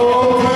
Oh,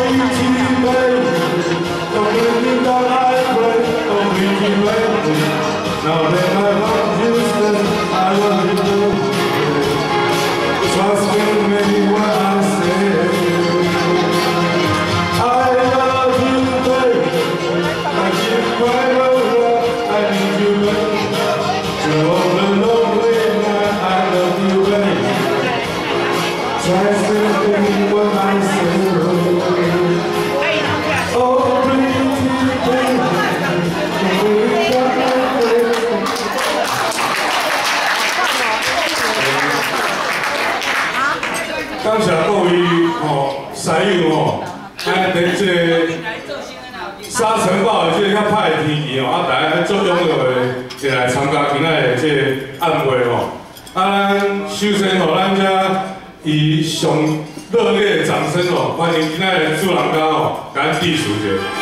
哦，三一哦，哎，等于这沙尘暴即个较歹天气哦，啊，大家做中个就来参加今仔个这晚会哦。啊，首先哦，咱遮以最热烈掌声哦，欢迎今仔个主人家哦，甲咱致辞一。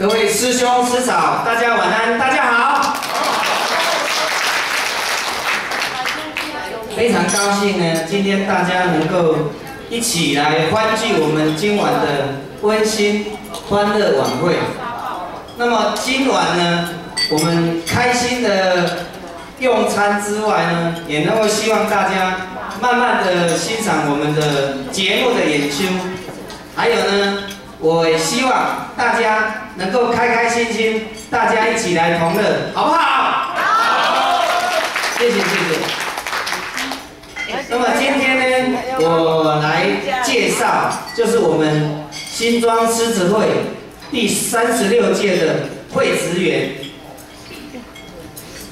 各位师兄师嫂，大家晚安，大家好。非常高兴呢，今天大家能够一起来欢聚我们今晚的温馨欢乐晚会。那么今晚呢，我们开心的用餐之外呢，也能够希望大家慢慢的欣赏我们的节目的演出，还有呢。我希望大家能够开开心心，大家一起来同乐，好不好？好。谢谢谢谢。那么今天呢，我来介绍，就是我们新庄狮子会第三十六届的会职员。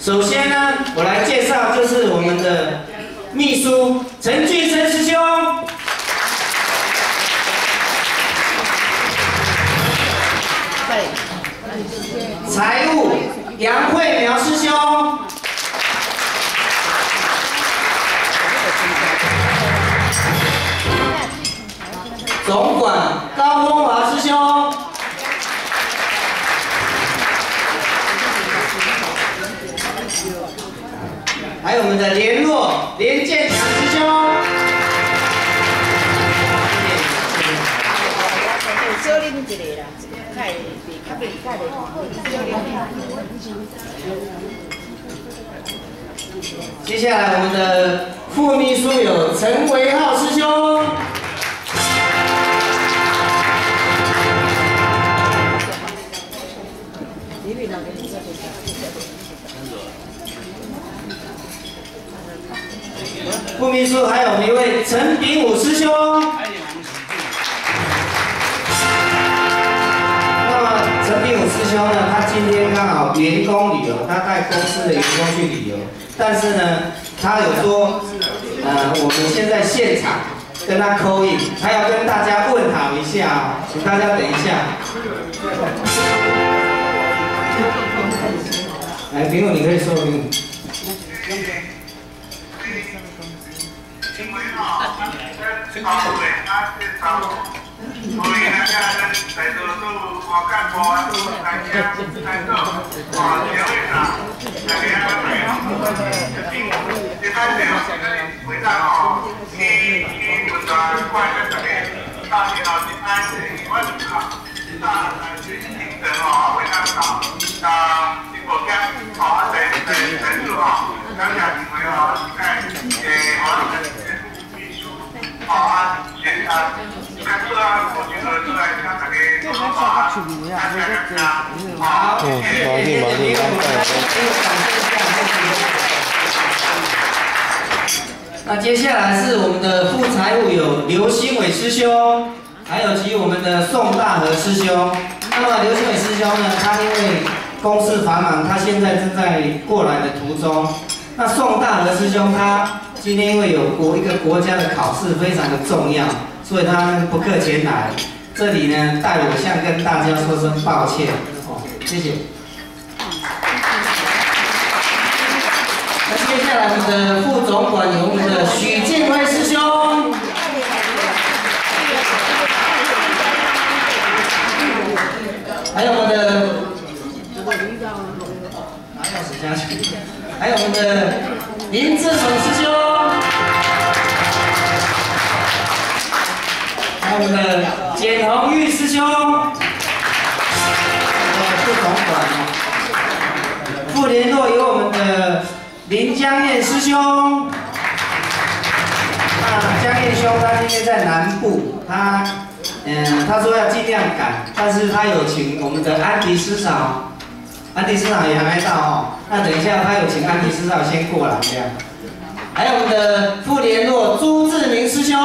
首先呢，我来介绍就是我们的秘书陈俊杨慧苗师兄，总管高风华师兄，还有我们的联络连建强师兄。接下来我们的副秘书有陈维浩师兄，副秘书还有我们一位陈炳武师兄。今天刚好员工旅游，他带公司的员工去旅游，但是呢，他有说，呃，我们现在现场跟他扣印，他要跟大家问好一下，请大家等一下。来，苹果你可以说平武。所以大家在在座都我干部啊，都大家在座啊，两位长，大家好，第三点回答哦，你你问的关于这个大学老师安全问题啊，大学生平等哦，回答好，那经过讲好在在在座哦，在诶，我们的秘书保安检查。好，嗯，毛利毛利，那接下来是我们的副财务有刘新伟师兄，还有及我们的宋大和师兄。那么刘新伟师兄呢，他因为公事繁忙，他现在正在过来的途中。那宋大和师兄他今天因为有国一个国家的考试非常的重要。所以他不客前来，这里呢代我向跟大家说声抱歉，哦，谢谢。那接下来我们的副总管有我们的许建辉师兄，还有我们的，拿钥匙下去，还有我们的林志成师兄，我们的简宏玉师兄，不总管，副联络有我们的林江燕师兄。那江燕兄他今天在南部，他嗯他说要尽量赶，但是他有请我们的安迪师长，安迪师长也还没到哦，那等一下他有请安迪师长先过来这样，还有我们的副联络朱志明师兄，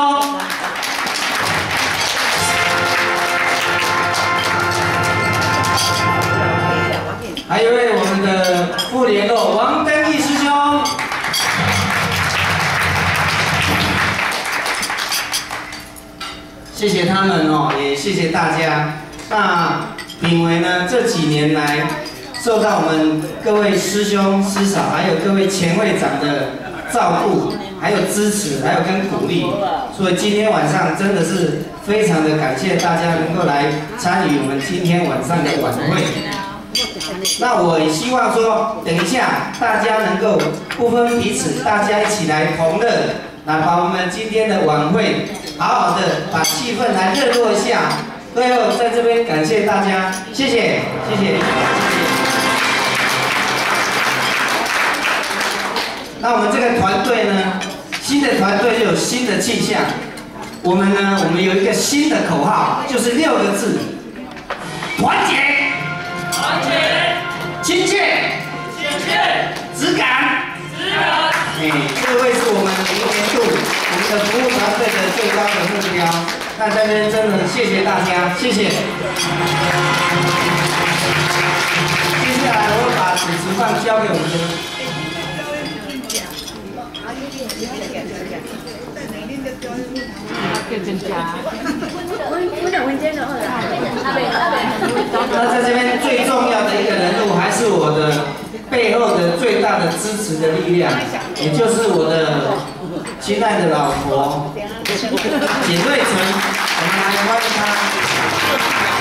还有一位我们的副联络王登义师兄。谢谢他们哦，也谢谢大家。那因为呢？这几年来受到我们各位师兄师嫂，还有各位前会长的照顾，还有支持，还有跟鼓励，所以今天晚上真的是非常的感谢大家能够来参与我们今天晚上的晚会。那我也希望说，等一下大家能够不分彼此，大家一起来同乐，来把我们今天的晚会。好好的把气氛来热络一下，最后在这边感谢大家，谢谢，谢谢，谢谢。那我们这个团队呢，新的团队就有新的气象。我们呢，我们有一个新的口号，就是六个字：团结，这位是我们明年度。我们的服务团队的最高的目标，那在这边真的谢谢大家，谢谢。接下来我会把主持棒交给我们的。那在这边最重要的一个人物，还是我的背后的最大的支持的力量，也就是我的。亲爱的老婆，简瑞成，我们来欢迎他。